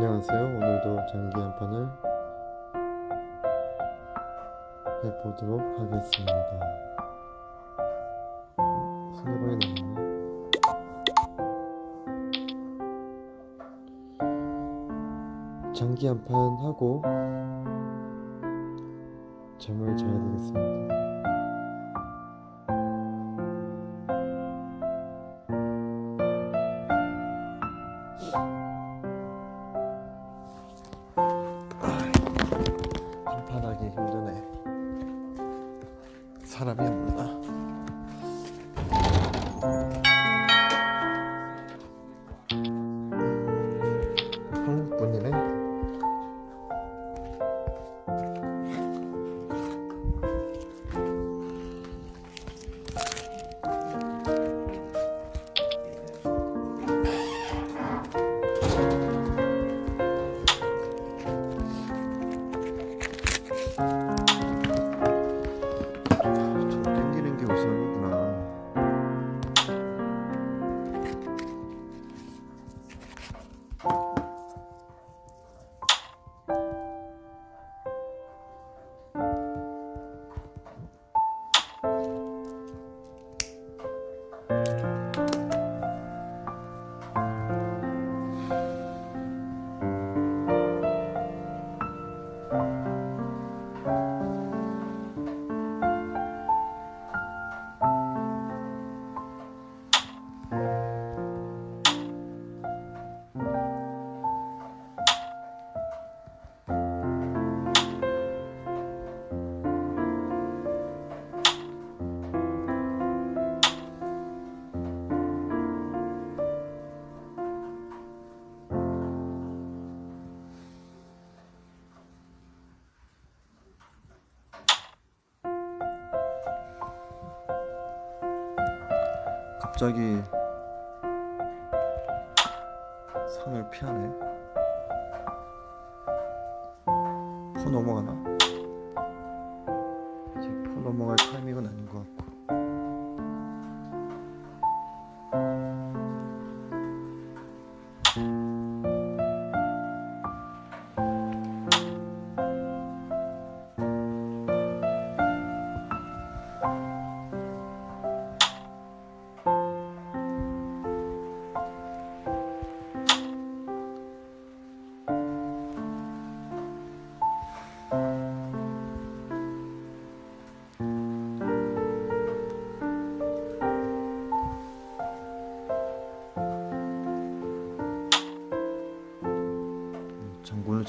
안녕하세요. 오늘도 장기 한 판을 해보도록 하겠습니다. 상대방이 나왔네. 장기 한 판 하고 잠을 자야 되겠습니다. 갑자기 상을 피하네. 포 넘어가나?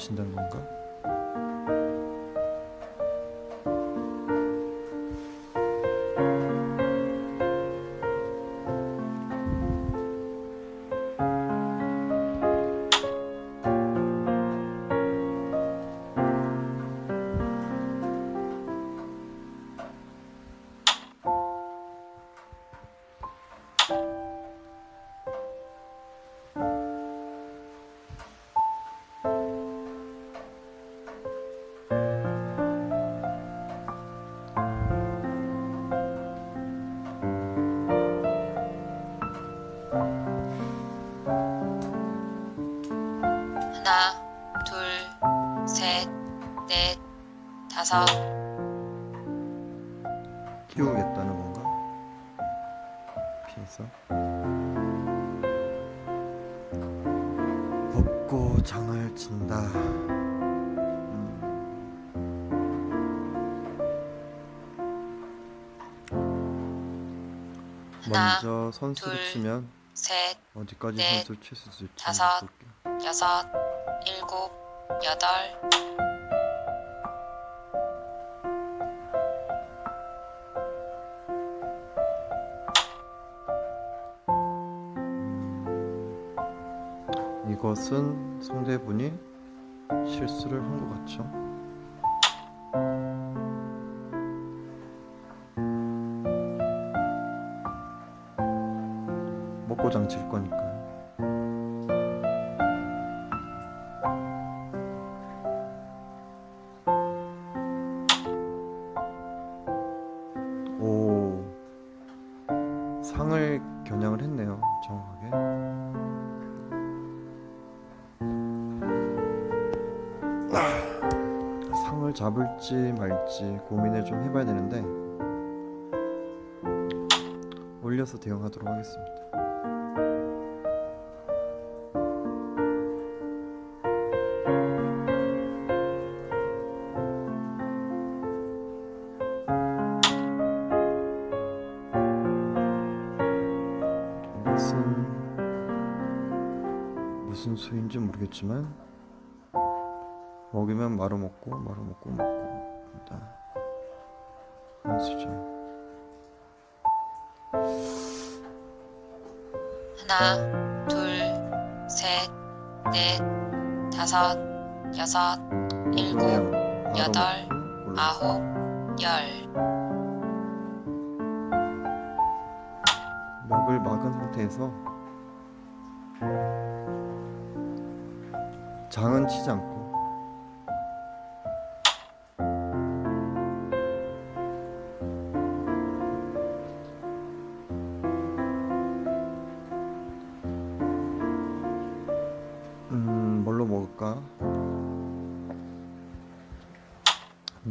장군을 친다는 건가? 키우겠다는 건가? 피해서 벗고 장을 친다. 음. 먼저 선수를 둘, 치면 셋, 어디까지 넷, 선수를 칠수 있을지 다섯. 볼게요. 여섯, 일곱, 여덟, 실수를 한 것 같죠? 먹고 장칠 거니까요. 오 상을 겨냥을 했네요 정확하게 상을 잡을지 말지 고민을 좀 해봐야 되는데 올려서 대응하도록 하겠습니다. 여섯, 일곱, 마루 여덟. 아홉, 열. 먹을 막은 상태에서 장은 치지 않고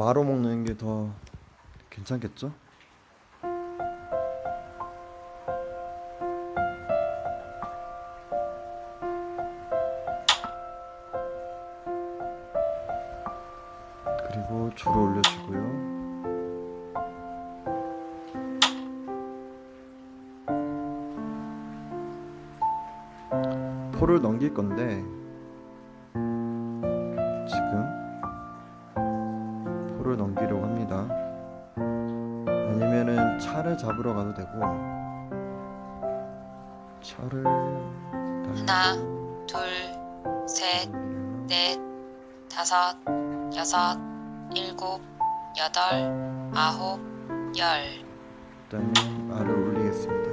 마로 먹는 게 더 괜찮겠죠? 차를 잡으러 가도 되고 차를 하나, 둘, 셋, 넷, 다섯, 여섯, 일곱, 여덟, 아홉, 열. 일단 알을 올리겠습니다.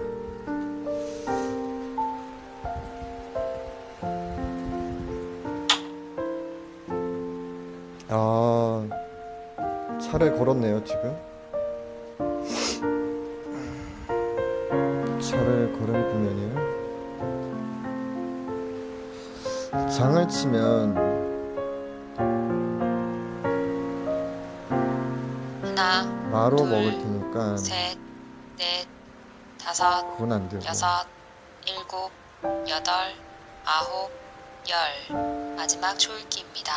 아 차를 걸었네요 지금. 치면 하나, 마로 둘, 먹을 테니까 셋, 넷, 다섯, 그건 안 되고. 여섯, 일곱, 여덟, 아홉, 열. 마지막 초읽기입니다.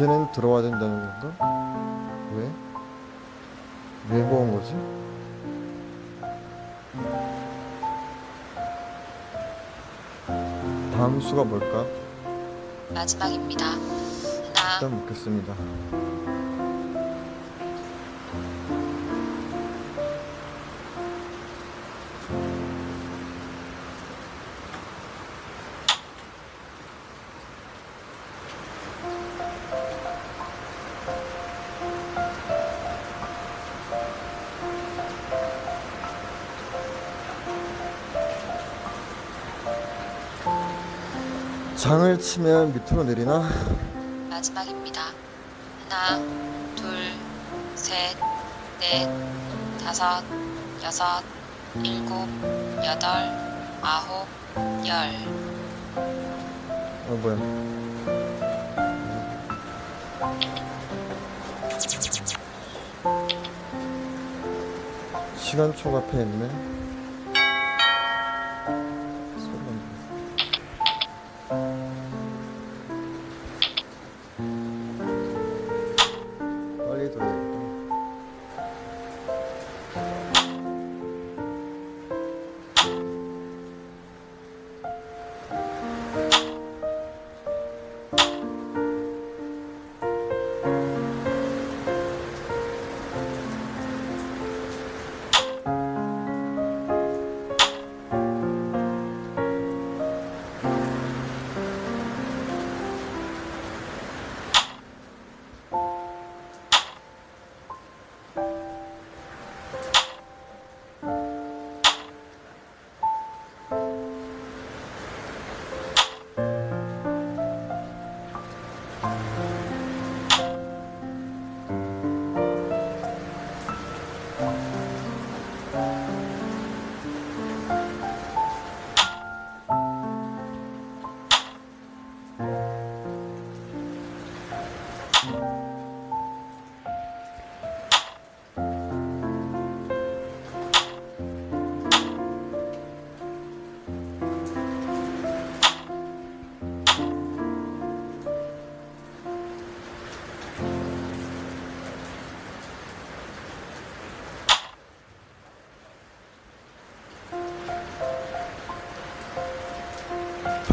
이제는 들어와야 된다는 건가? 왜? 왜 모은 거지? 다음 수가 뭘까? 마지막입니다. 일단 묻겠습니다. 장을 치면 밑으로 내리나? 마지막입니다. 하나, 둘, 셋, 넷, 다섯, 여섯, 일곱, 여덟, 아홉, 열. 어 뭐야? 시간 초과패 있네.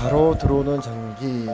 바로 들어오는 장기.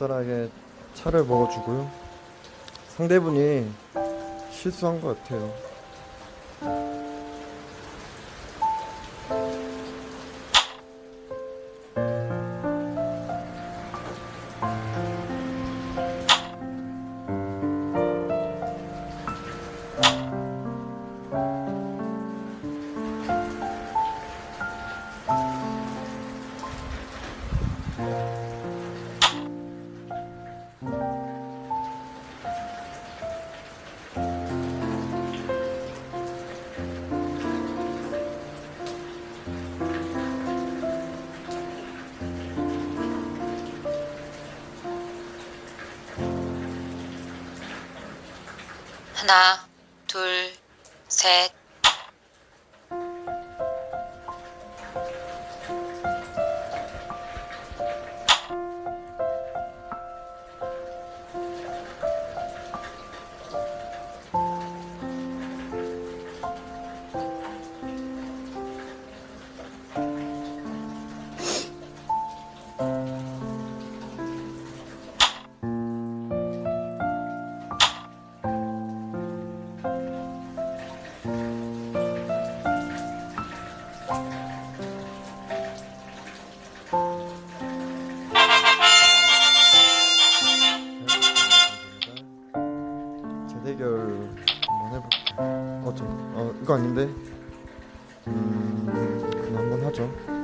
간단하게 차를 먹어주고요. 상대분이 실수한 것 같아요. 하나, 둘, 셋. 하죠.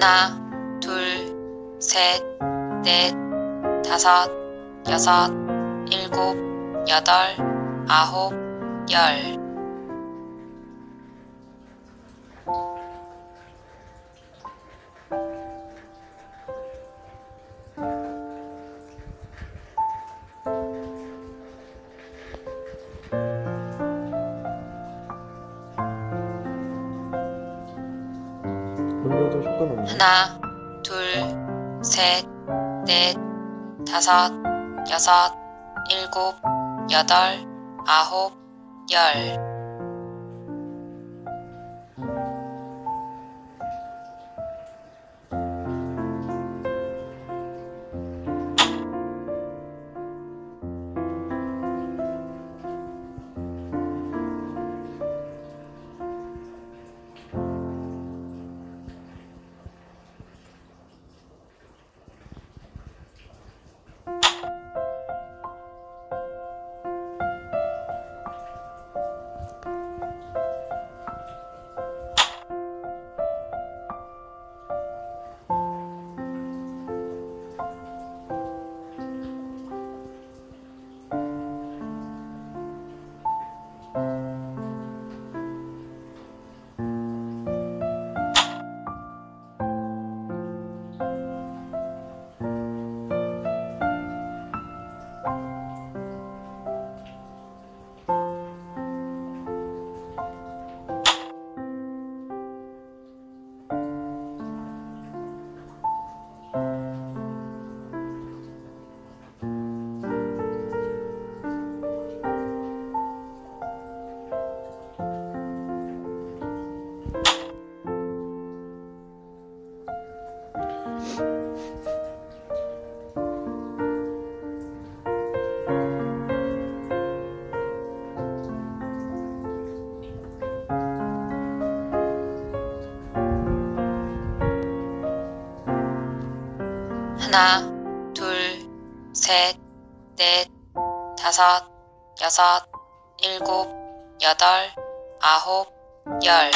하나, 둘, 셋, 넷, 다섯, 여섯, 일곱, 여덟, 아홉, 열. 밀면도 효과는 없네. 하나, 둘, 셋, 넷, 다섯, 여섯, 일곱, 여덟, 아홉, 열. 하나, 둘, 셋, 넷, 다섯, 여섯, 일곱, 여덟, 아홉, 열.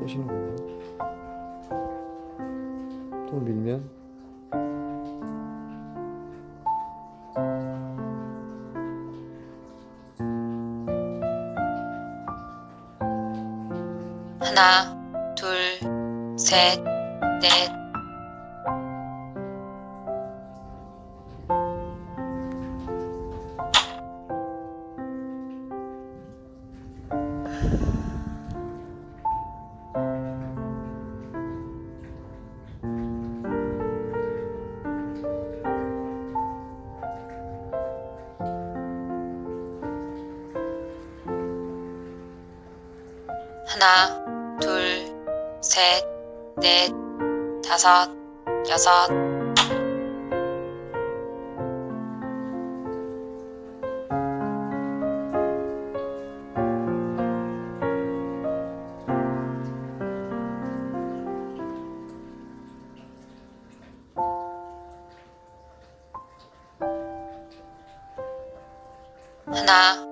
꼬시는 건가? 또 밀면 하나, 둘, 셋, 넷, 다섯, 여섯, 하나,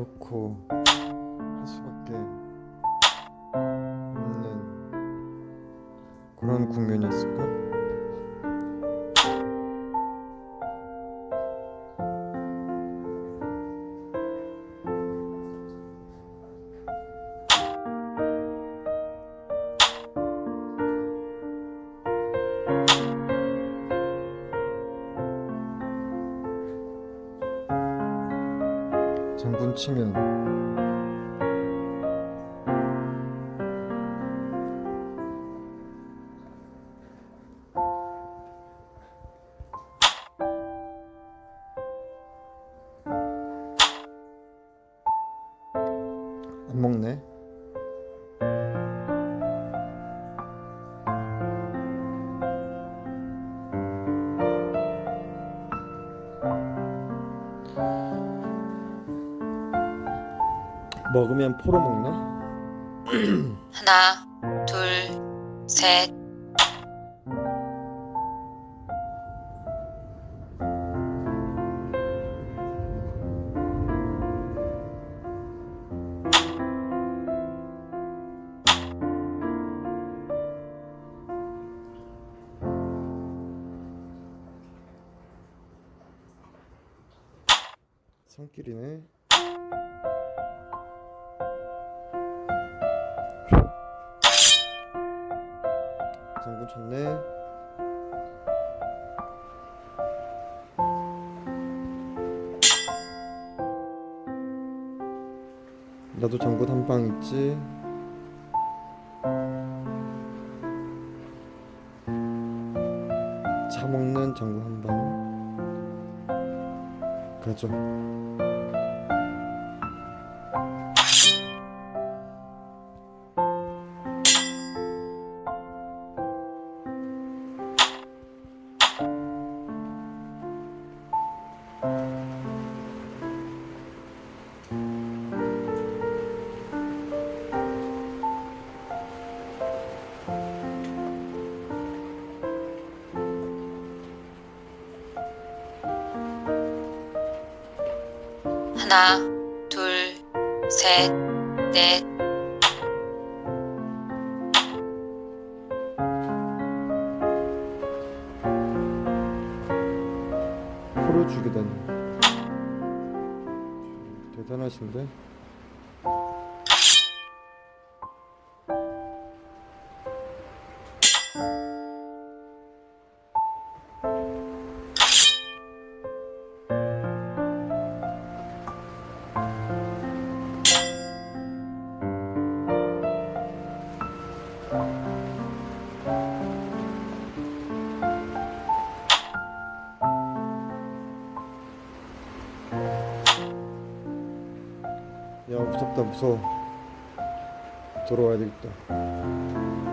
겪고 할 수밖에 없는 그런 국면이 있을까? 치면 포로 먹나? 하나, 둘, 셋, 손길이네. 장군 쳤네. 나도 장군 한 방 있지. 차 먹는 장군 한 방. 가죠. 하나, 둘, 셋, 넷, 포를 죽이다니. 대단하신데 야 무섭다 무서워. 돌아와야 되겠다